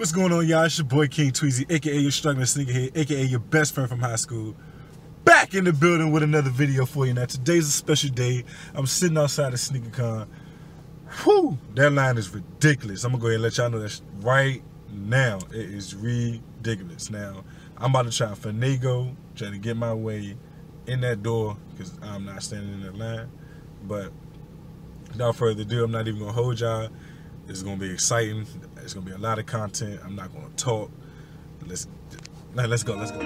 What's going on, y'all? It's your boy King Tweezy, aka your struggling sneakerhead, aka your best friend from high school. Back in the building with another video for you. Now, today's a special day. I'm sitting outside of SneakerCon. Whew, that line is ridiculous. I'm gonna go ahead and let y'all know that right now. It is ridiculous. Now, I'm about to try to finagle, try to get my way in that door because I'm not standing in that line. But without further ado, I'm not even gonna hold y'all. It's gonna be exciting. It's gonna be a lot of content. I'm not gonna talk. Let's let's go. Let's go.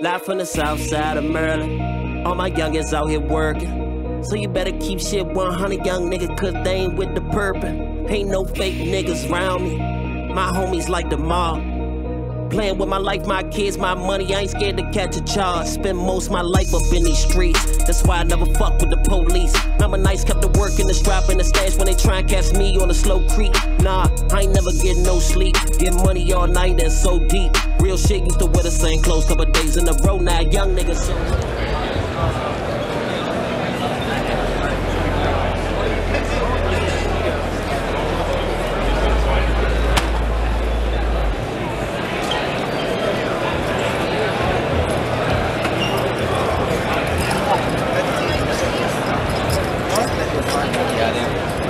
Live from the south side of Maryland. All my youngins out here working. So you better keep shit 100 young nigga, cause they ain't with the purpin'. Ain't no fake niggas around me. My homies like the mob. Playing with my life, my kids, my money. I ain't scared to catch a charge. Spend most my life up in these streets. That's why I never fuck with the police. A nice, kept the work in the strap in the stash when they try and catch me on a slow creep. Nah, I ain't never get no sleep. Get money all night and so deep. Real shit used to wear the same clothes couple days in a row. Now young niggas. So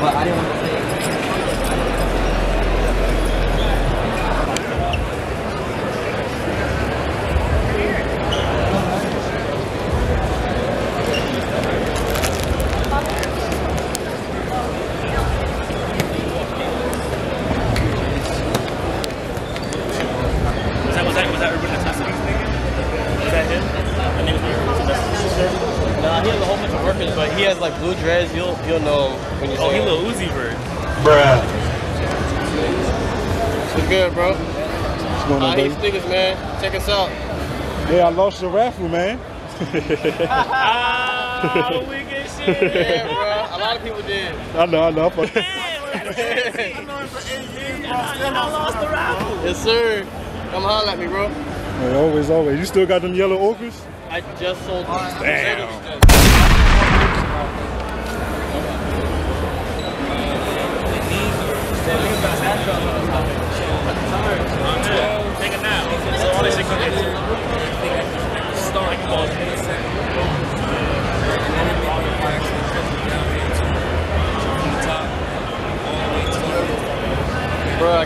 But I didn't want to say. Was that was that was that Urban Necessities nigga? Was that him? That nigga's Urban Necessities. Nah, he has a whole bunch of workers, but he has like blue dreads. You'll you'll know when you see Oh, he little Uzi Vert. Bruh. What's good, bro? What's going on, he's baby? niggas, man. Check us out. Hey, I lost the raffle, man. Ah, wicked shit. Yeah, bro. A lot of people did. I know, I know. I'm I lost the raffle. Yes, sir. Come holler at me, bro. Hey, always, always. You still got them yellow ochres? I just sold them. Damn.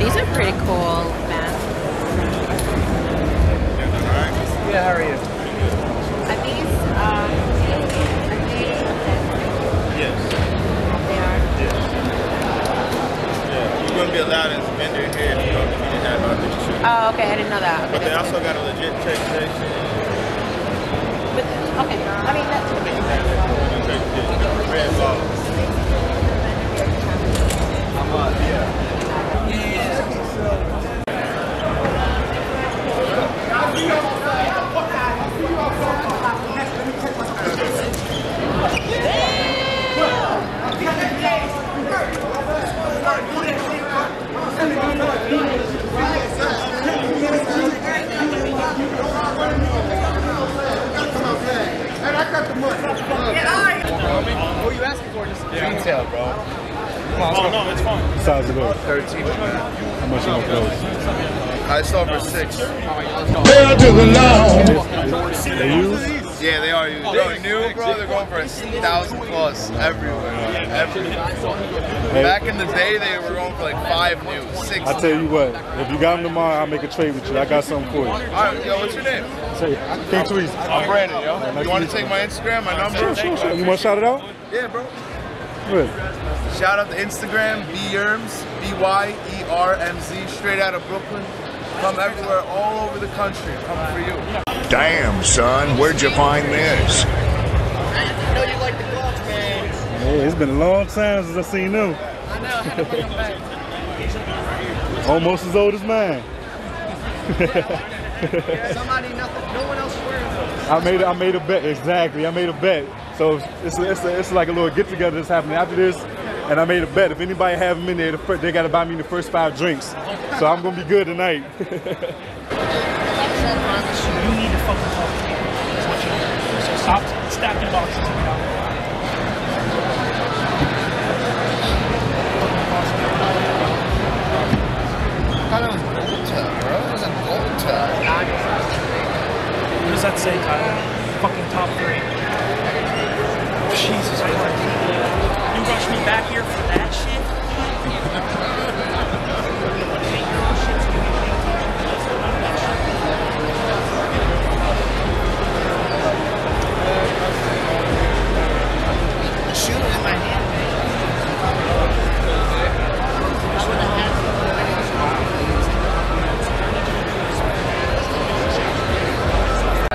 These are pretty cool, man. Yeah, how are you? Are these, um, are they, Yes. they are? Yes. Yeah, you wouldn't be allowed as a vendor here if you don't if you didn't have our distribution. Oh, okay, I didn't know that. But they also got a legit check station. But, okay, I mean, that's, Red ball. Thank retail, bro. Come on, oh, no, it's fine. Size of those? 13. How much are those? I saw for six. They use? Yeah, they are used. Bro, new, bro, they're going for a thousand plus everywhere. everywhere. Back in the day, they were going for like five new, six. I tell you what, if you got them tomorrow, I'll make a trade with you. I got something for you. All right, yo, what's your name? Say, King Tweezy. I'm Brandon, yo. You want to take my Instagram, my number? Sure, sure. You want to shout it out? Yeah, bro. Good. Shout out to Instagram, B Yerms, B Y E R M Z, straight out of Brooklyn. Come everywhere, all over the country. Come for you. Damn, son, where'd you find this? I know you like the gloves, man. Hey, it's been a long time since I seen them. I know. Almost as old as mine. Somebody, nothing, no one else is wearing those. I made I made a bet exactly. I made a bet. So it's it's, it's like a little get together that's happening after this, and I made a bet. If anybody have them in there, the they got to buy me the first five drinks. So I'm gonna be good tonight. You need to fucking talk. That's what you need. So stop stacking boxes and get out. thought it was gold tub, bro. It was a gold tub. What does that say, Kyle? Fucking top three. You rushed me back here for that shit? Shoot in my hand.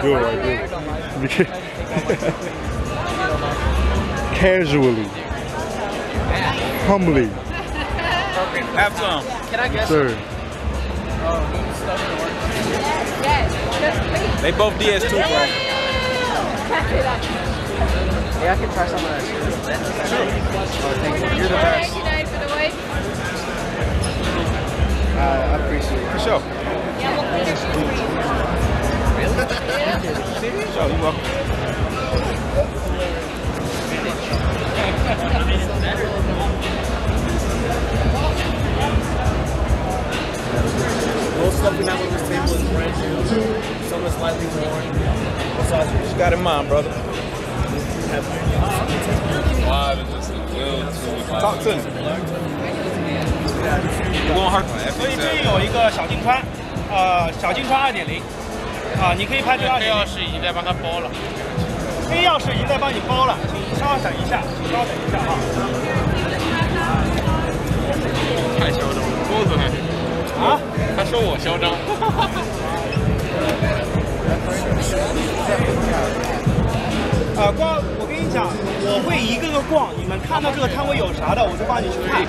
Good right there. Casually, humbly, Have some. Can I guess? sir. Yes. They both DS2, bro. Pack. Yeah, I can try some of that shit. Oh, thank you. You're the best. Thank you, Dave, for the wait. Uh, I appreciate it. For sure. Yeah, we'll clean your shoes for you. Yeah. Sure, you welcome. You got in mind, brother. Talk to me. 所以这有一个小金川，呃，小金川二点零，啊，你可以拍这个二点零。是已经在帮他包了。黑钥匙已经在帮你包了，请稍等一下，请稍等一下啊。太嚣张了，钩子还是？啊？他说我嚣张。啊，光我跟你讲，我会一个个逛，你们看到这个摊位有啥的，我就帮你去看。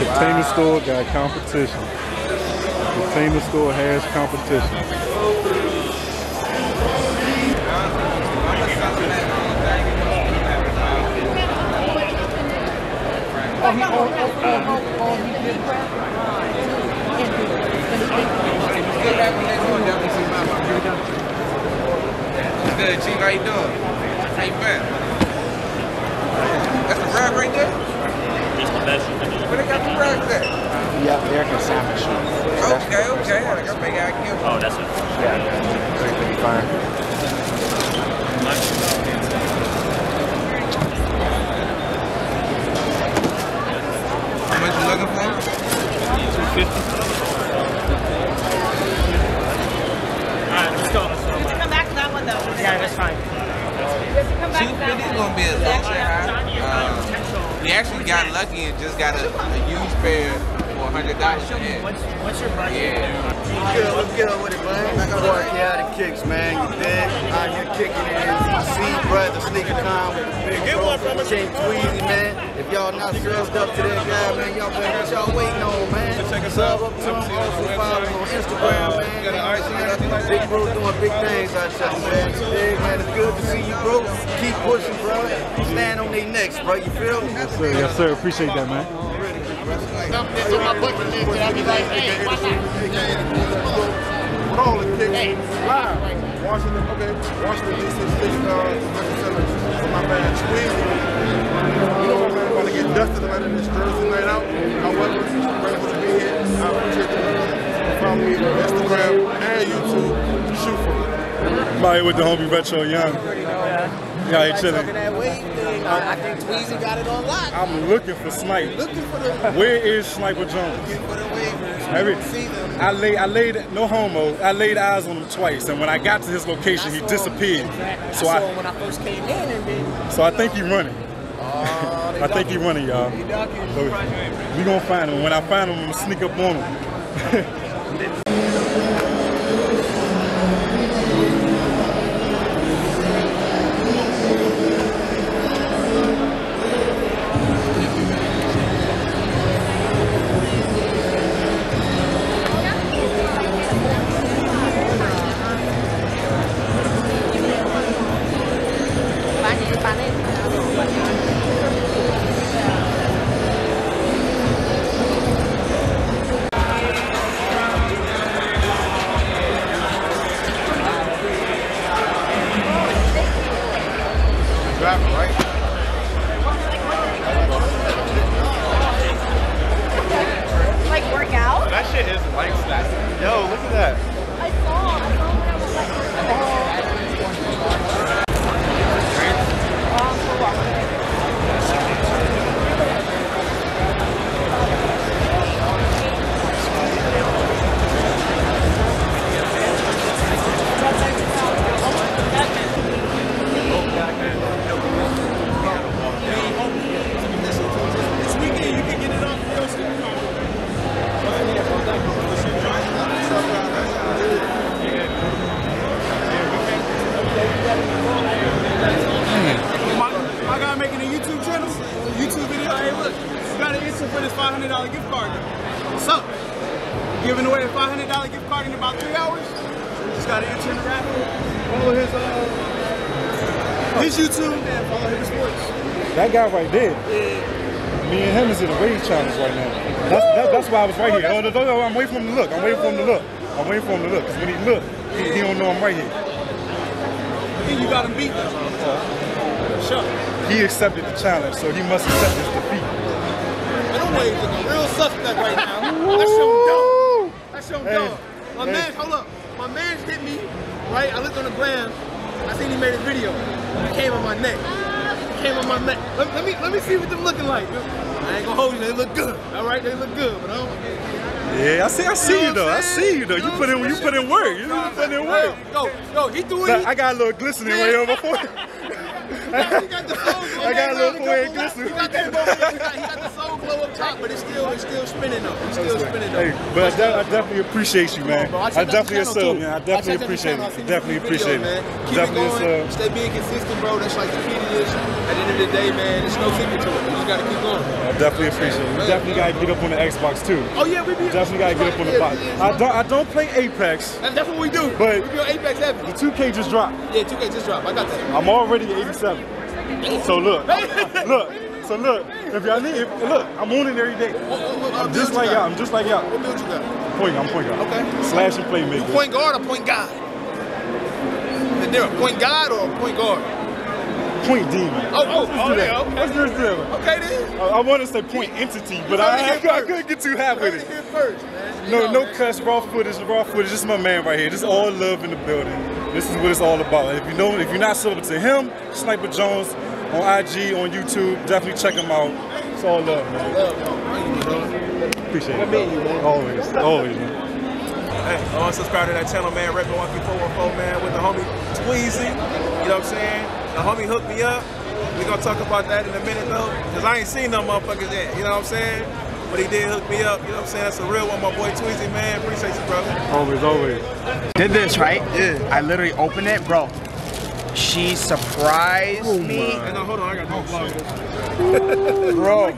Container wow. store got competition. Container store has competition. Good, Chief. How you doing? How you been? That's the rap right there? It's the best you can do. They got the rags at? Yeah, American Sandwich. Okay, okay. I got make out give. Oh, that's it. Yeah, 355. How much you looking for? Two fifty. All right, let's go. Come back to that one though. Yeah, that's fine. Come back Two to that fifty one. gonna be a little bit high. We actually got lucky and just got a, a used pair hundred dollars. Yeah. What's, what's your budget? Yeah. good, let's get up with it, man. I got work out of kicks, man. You dig? Out here kicking it in DC, brother, sneaker con with the big bro, King Tweezy, man. If y'all not served up to that guy, man, y'all better what y'all waiting on, man. Check us Sub up to him, also follow him on Instagram, man. Got an RC. Big bro doing big things out there, man. You dig, man? It's good to see you, bro. Keep pushing, bro. Stand on their necks, bro. You feel me? Yes, sir. Yes, sir. Appreciate that, man. Something on my bucket list that I be like, hey, why not? Call it, kick live. Washington, okay, Washington D.C. Station, uh, for my man Tweezy. You know my man about to get dusted tonight in this Jersey night out. However, I'm grateful to be here. I appreciate the follow me on Instagram and YouTube shoot for me. I'm out here with the homie Retro Young. Yeah, he chilling. That weight thing, I, think Tweezy got it on lock. I'm looking for Snipe. Looking for the Where is Sniper Jones? Looking for the waivers. Every, See them. I laid, I laid, no homo, I laid eyes on him twice, and when I got to his location, he I saw him. disappeared. Exactly. So I saw I, when I first came in, and then so I think he running. oh, I think he running, y'all. He ducking. So we gonna find him. When I find him, I'm gonna sneak up on him. I was right here. Oh, no, no, I'm waiting for him to look. I'm waiting for him to look. I'm waiting for him to look. Because when he look, he, he don't know I'm right here. And you got him beat though. Sure. He accepted the challenge, so he must accept his defeat. Them waves looking real suspect right now. That shit dumb. That shit Hey, dumb. My hey. man, hold up. My man hit me, right? I looked on the gram. I seen he made a video. It came on my neck. It came on my neck. Let, let me let me see what them looking like. I ain't gonna hold you. They look good. All right, they look good, but I don't. Yeah, I see. I see You know you though. I see you though. You You put in. You put in work. You put in work. Yo, yo, he threw it. I got a little glistening right here before. He got the soul. I got a little got- glisten. He got that he he got the soul glow up top, but it's still it's still spinning though. It's still spinning though. Hey, but I, de- I definitely appreciate you, man. Bro, I definitely channel, man. I I definitely the appreciate. I it. Definitely video, appreciate it. man. Keep Definitely it going. Stay being consistent, bro. That's like the key to this. At the end of the day, man, it's no secret to it. You just gotta keep going. I definitely appreciate it. You definitely gotta get up on the Xbox too. Oh yeah, we be Definitely gotta get up on the box. I don't. I don't play Apex, That's, that's what we do. But- we be on Apex heavy. the 2K just dropped. Yeah, 2K just dropped. I got that. I'm already 87. So look, look. So look. If y'all need, if, look, I'm on it every day. I'm just like y'all. I'm just like y'all. What build you got? Point, I'm point guard. Okay. Slash and playmaker. You point guard or point guard? The difference, point guard or point guard? Point demon. Oh, oh, oh, yeah, okay. Let's that. Okay then. I, I want to say point entity, but I, I, I couldn't get too high with it. First, man. No, no cuss, raw footage, raw footage. This is my man right here. Just all love in the building. This is what it's all about. If you know, if you're not subbing to him, Sniper Jones on IG, on YouTube, definitely check him out. It's all love, man. Love, Appreciate it. bro. Always, always, man. Hey, I to subscribe to that channel, man. Repping 13414, man, with the homie Tweezy. You know what I'm saying? The homie hooked me up. we going to talk about that in a minute, though, because I ain't seen no motherfuckers yet. You know what I'm saying? But he did hook me up. You know what I'm saying? That's a real one, my boy Tweezy, man. Appreciate you, brother. Always, always. Did this, right? Yeah. I literally opened it, bro. She surprised oh me. Hey, no, hold on. I got vlog. Bro,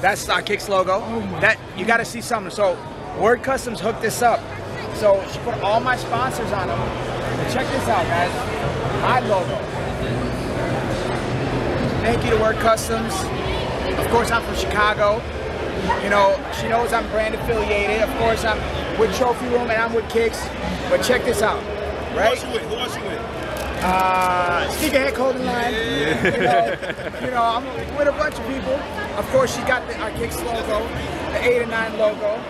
that's our Kicks logo. Oh that you got to see something. So, Word Customs hooked this up. So she put all my sponsors on them. And check this out, guys. My logo. Thank you to Word Customs. Of course, I'm from Chicago. You know, she knows I'm brand affiliated. Of course, I'm with Trophy Room and I'm with Kicks. But check this out, Who right? else you with? Who else you with? Uh, Sneakerhead Clothing Line. You, know, you know, I'm with a bunch of people. Of course, she got the, our Kicks logo, the 8 and 9 logo.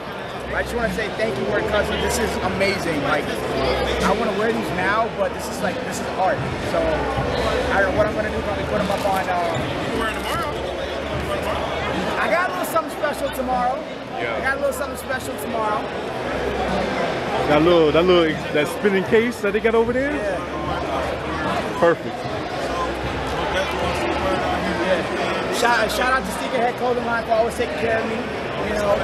I just want to say thank you, Word Cousin. This is amazing. Like, I want to wear these now, but this is like, this is art. So, I don't know what I'm going to do, probably put them up on. Uh, special tomorrow. I got a little something special tomorrow. That little, that little, that spinning case that they got over there. Perfect. Shout, shout out to Sneakerhead Clothing Line for always taking care of me. You know,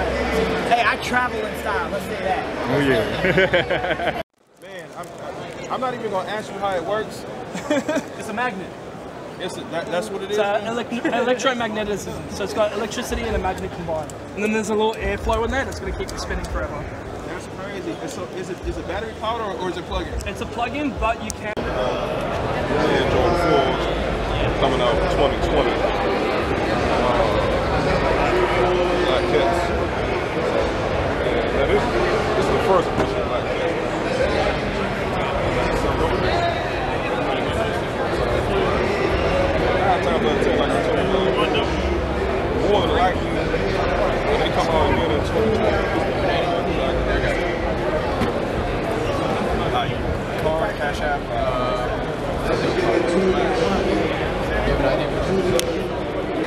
hey, I travel in style. Let's say that. Oh yeah. Man, I'm, I'm not even going to ask you how it works. It's a magnet. It's that, that's what it It's is. uh, elec- electromagnetism. So it's got electricity and a magnet combined. And then there's a little airflow in there that's going to keep it spinning forever. That's crazy. And so is it is it battery powered or, or is it plug-in? It's a plug-in, but you can. Yeah, Jordan 4 coming out 2020. Uh, Black Cats. And that is, this is the first more than likely, when they come out again in 2020, Card, Cash App. Uh,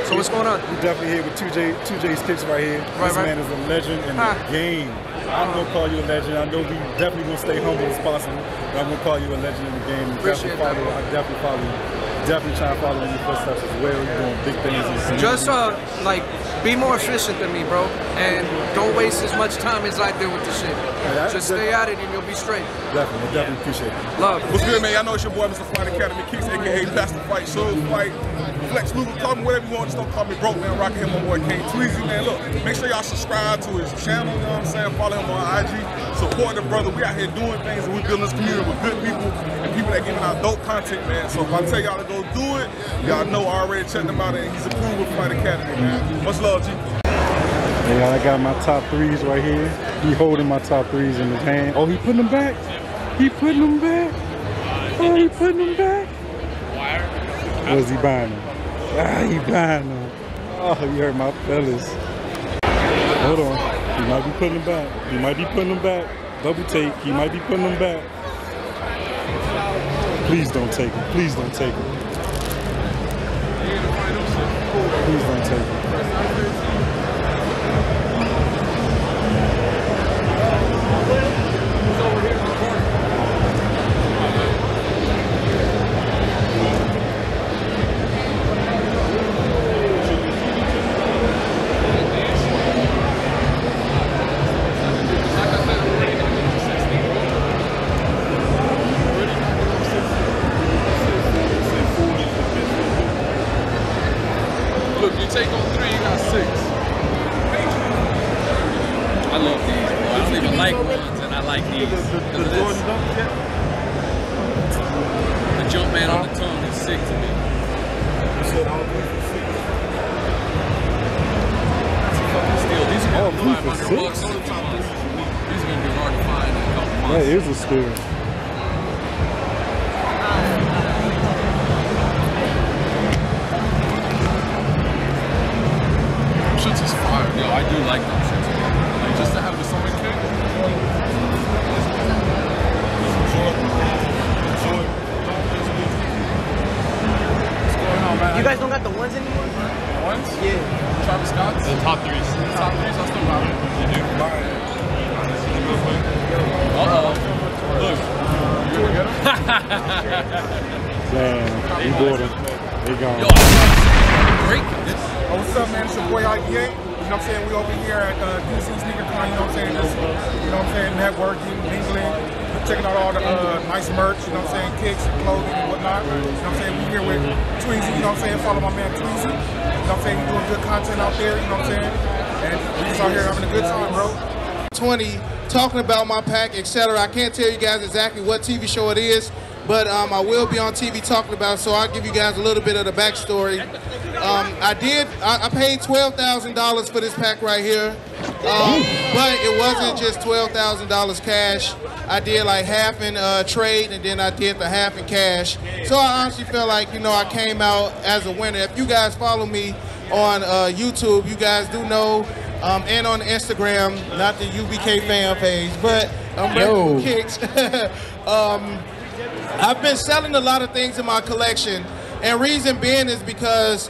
so what's going on? We're definitely here with 2J, 2J's Kicks right here. Right, this right. man is a legend in Huh. the game. I'm gonna call you a legend. I know we definitely gonna stay humble as possible, but I'm gonna call you a legend in the game. Appreciate definitely follow. I definitely follow you. Definitely trying to follow in your footsteps as well. You're doing big things. Just uh, like be more efficient than me, bro, and don't waste as much time as I do with the shit. Yeah, Just that- stay at it, and you'll be straight. definitely, definitely appreciate it. Love. What's good, man? Y'all know it's your boy, Mr. Flight Academy Kicks, aka Pastor Fight, Shows Fight, Flex Luger, call me whatever you want. Just don't call me broke, man. Rocking him, my boy King Tweezy, man. Look, make sure y'all subscribe to his channel, you know what I'm saying? Follow him on IG. Support the brother. We out here doing things and we building this community with good people and people that giving out dope content, man. So if I tell y'all to go do it, y'all know I already checked him out and he's approved with Flight Academy, man. Much love, G. Hey, I got my top threes right here. He holding my top threes in his hand. Oh, he putting them back. He putting them back. Oh, he putting them back. Is he buying them? Ah, he buying them. Oh, you hurt my fellas. Hold on. He might be putting them back. He might be putting them back. Double take. He might be putting them back. Please don't take him. Please don't take him. Please don't take them. I love these, bro. I don't even like ones, and I like these. The, the, the jump man on the tongue is sick to me. fucking steal. These are Oh, gonna FIFA be 500 bucks. six? These are gonna be hard to find in a couple months. That is a steal. Shits is fire. Yo, I do like them guys don't got the ones anymore? The Ones? Yeah. Travis Scott's? The top threes. Top threes, I still got it. You do? Uh-oh. Look. You gonna get him? Damn, you bought him. They gone. Yo, I break this. Oh, what's up, man? It's your boy IBA. You know what I'm saying? We over here at uh, DC Sneaker Con, you know what I'm saying? Just, you know what I'm saying? Networking, mingling, checking out all the uh, nice merch, you know what I'm saying? Kicks, and clothing, and whatnot. You know what I'm saying? We here with Tweezy, you know what I'm saying? Follow my man Tweezy. You know what I'm saying? He's doing good content out there, you know what I'm saying? And we just out here having a good time, bro. 20 talking about my pack, etc. I can't tell you guys exactly what TV show it is, but um, I will be on TV talking about it, so I'll give you guys a little bit of the backstory. Um, I did, I, I paid $12,000 for this pack right here, um, but it wasn't just $12,000 cash. I did like half in uh, trade and then I did the half in cash. So I honestly feel like, you know, I came out as a winner. If you guys follow me on uh, YouTube, you guys do know um, and on Instagram, not the UBK fan page, but um, Yo. Red Kicks. um, I've been selling a lot of things in my collection, and reason being is because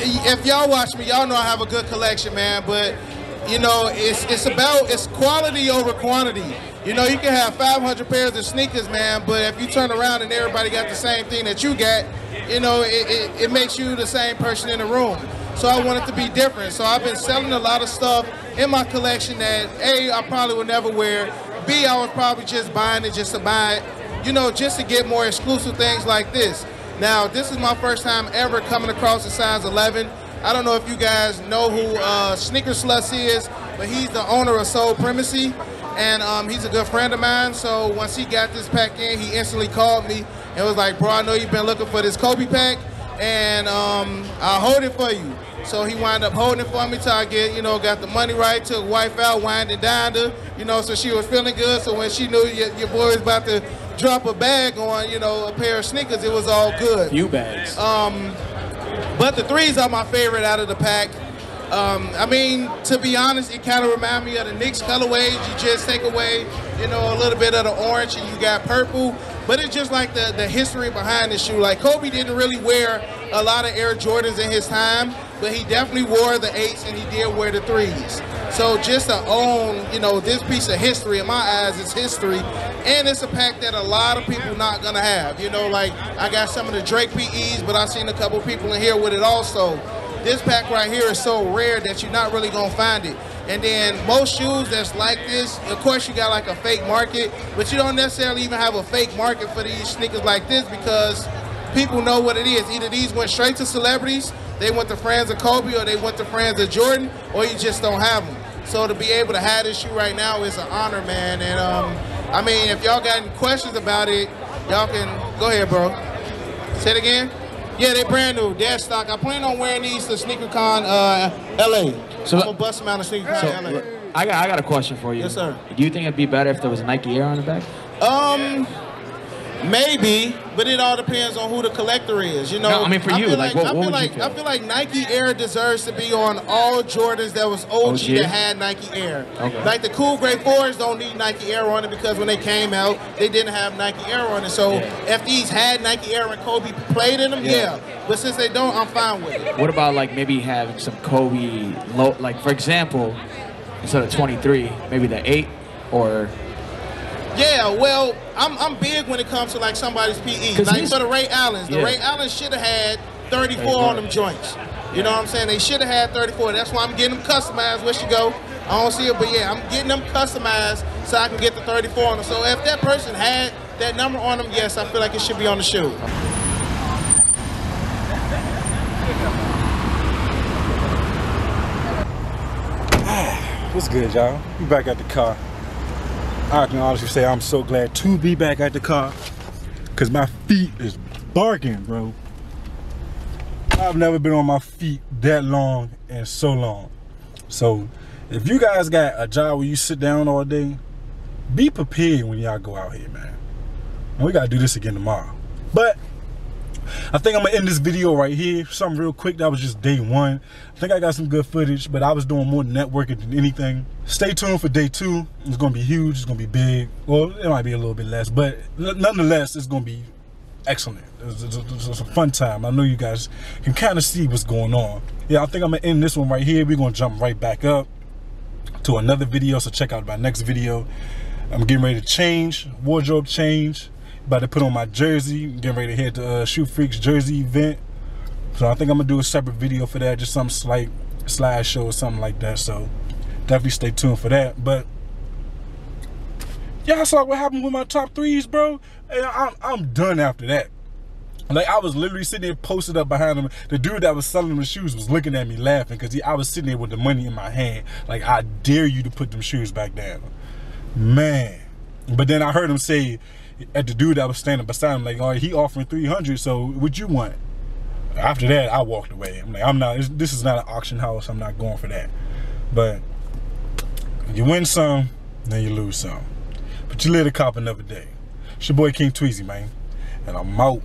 if y'all watch me, y'all know I have a good collection, man. But you know, it's it's about it's quality over quantity. You know, you can have 500 pairs of sneakers, man, but if you turn around and everybody got the same thing that you got, you know, it, it, it makes you the same person in the room. So I want it to be different. So I've been selling a lot of stuff in my collection that A, I probably would never wear. B, I was probably just buying it just to buy it, you know, just to get more exclusive things like this. Now, this is my first time ever coming across a size 11. I don't know if you guys know who uh, Sneaker is, but he's the owner of Soul Primacy, and um, he's a good friend of mine. So once he got this pack in, he instantly called me and was like, "Bro, I know you've been looking for this Kobe pack, and um, I'll hold it for you." So he wound up holding it for me till I get, you know, got the money right, took wife out, wined and dined her, you know, so she was feeling good. So when she knew your, your boy was about to drop a bag on, you know, a pair of sneakers, it was all good. Few bags. Um, but the threes are my favorite out of the pack. Um, I mean, to be honest, it kind of remind me of the Knicks colorways. You just take away, you know, a little bit of the orange and you got purple. But it's just like the, the history behind the shoe. Like Kobe didn't really wear a lot of Air Jordans in his time, but he definitely wore the eights and he did wear the threes. So just to own, you know, this piece of history in my eyes is history, and it's a pack that a lot of people not gonna have. You know, like I got some of the Drake PEs, but I've seen a couple people in here with it also. This pack right here is so rare that you're not really gonna find it. And then most shoes that's like this, of course you got like a fake market, but you don't necessarily even have a fake market for these sneakers like this because people know what it is. Either these went straight to celebrities, they went to friends of Kobe, or they went to friends of Jordan, or you just don't have them. So to be able to have this shoe right now is an honor, man. And um, I mean, if y'all got any questions about it, y'all can go ahead, bro. Say it again. Yeah, they brand new, dead stock. I plan on wearing these to SneakerCon uh, LA. So I'm gonna bust them out of SneakerCon LA. I got, I got a question for you. Yes, sir. Do you think it'd be better if there was a Nike Air on the back? Um, maybe, but it all depends on who the collector is. You know, No, I mean for you, like, what- I feel would you like feel? I feel like Nike Air deserves to be on all Jordans that was OG, OG? that had Nike Air. Okay. Like the Cool Grey Fours don't need Nike Air on it because when they came out, they didn't have Nike Air on it. So if these had Nike Air and Kobe played in them, Yeah. yeah. But since they don't, I'm fine with it. What about like maybe having some Kobe low, like for example, instead of 23, maybe the 8 or Yeah, well, I'm, I'm big when it comes to like somebody's PE. 'Cause Like he's- for the Ray Allens, the Yeah. Ray Allens should have had 34 on them joints. You know what I'm saying? They should have had 34. That's why I'm getting them customized. Where she go? I don't see it, but yeah, I'm getting them customized so I can get the 34 on them. So if that person had that number on them, yes, I feel like it should be on the shoe. What's good, y'all? We back at the car. I can honestly say I'm so glad to be back at the car because my feet is barking, bro. I've never been on my feet that long and so long. So if you guys got a job where you sit down all day, be prepared when y'all go out here, man. And we gotta do this again tomorrow. But I think I'm gonna end this video right here. Something real quick. That was just day one. I think I got some good footage, but I was doing more networking than anything. Stay tuned for day two. It's gonna be huge. It's gonna be big. Well, it might be a little bit less, but nonetheless, it's gonna be excellent. It's, it's, a fun time. I know you guys can kind of see what's going on. Yeah, I think I'm gonna end this one right here. We're gonna jump right back up to another video. So check out my next video. I'm getting ready to change, wardrobe change. About to put on my jersey. Getting ready to head to uh, Shoe Freaks jersey event. So I think I'm gonna do a separate video for that. Just some slight slideshow or something like that. So definitely stay tuned for that. But y'all saw what happened with my top threes, bro. And I'm, I'm done after that. Like I was literally sitting there posted up behind him. The dude that was selling the shoes was looking at me laughing because I was sitting there with the money in my hand. Like I dare you to put them shoes back down, man. But then I heard him say at the dude that was standing beside him, like, "Oh, he offering 300. So what you want?" After that, I walked away. I'm like, I'm not. This is not an auction house. I'm not going for that. But you win some, then you lose some. But you live to cop another day. It's your boy King Tweezy, man. And I'm out.